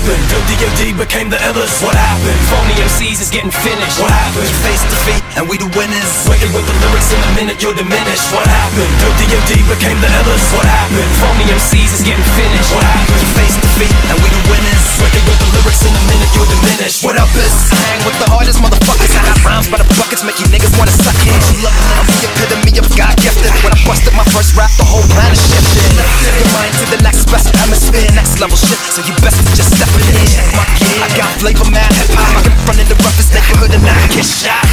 happened? DOD became the illest. What happened? Phony MCs is getting finished. What happened? Face defeat, and we the winners. Wicked with the lyrics in a minute, you're diminished. What happened? DOD became the illest. What happened? Phony MCs is getting finished. What happened? Face defeat, and we the winners. Wicked with the lyrics in a minute, you're diminished. What up is? Hang with the hardest motherfuckers. I got rhymes by the buckets, make you niggas wanna suck it. I'm the epitome of God gifted. When I busted my first rap, the whole next level shit. So you best just step it in. I got flavor, mad hip hop. I can front in the roughest neighborhood and not get shot.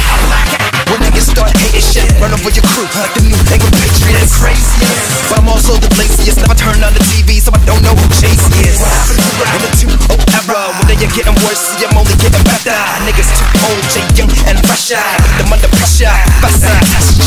When niggas start hating shit, run over your crew like the new thing with Patriots. Craziest, but I'm also the laziest. Now I turn on the TV, so I don't know who Chase is. In the 2 era, when they are getting worse, see I'm only getting better. Niggas too old, J young and fresher. Them under pressure, faster,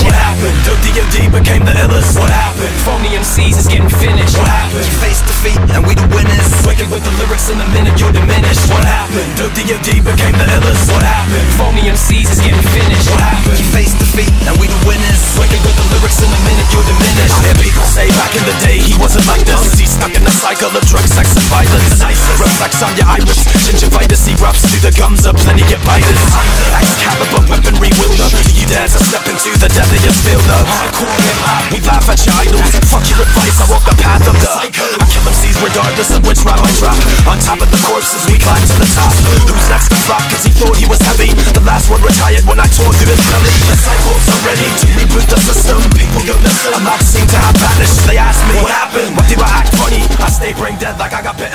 What happened? DOD became the illest. What happened? Phony MCs is getting finished. What happened? Face defeat, and we the winners. Wicked with the lyrics in a minute, you're diminished. What happened? DOD became the illest. What happened? Phony MCs is getting finished. What happened? You Face defeat, and we the winners. Wicked with the lyrics in a minute, you're diminished. I hear people say back in the day he wasn't like this. He's stuck in a cycle of drugs, sex, and violence. Reflects on your iris. Gingivitis erupts through the gums of plenty of biters. Excalibur weaponry wielder. You dare to step into the deadliest fielder? Hardcore hip hop, we laugh at your idols. Fuck your drop. On top of the corpses, we climb to the top. Who's next to flop? Cause he thought he was heavy. The last one retired when I tore through his belly. Disciples are ready to reboot the system. People go listen. I'm not seem to have vanished. They ask me what happened. Why do I act funny? I stay brain dead like I got bitten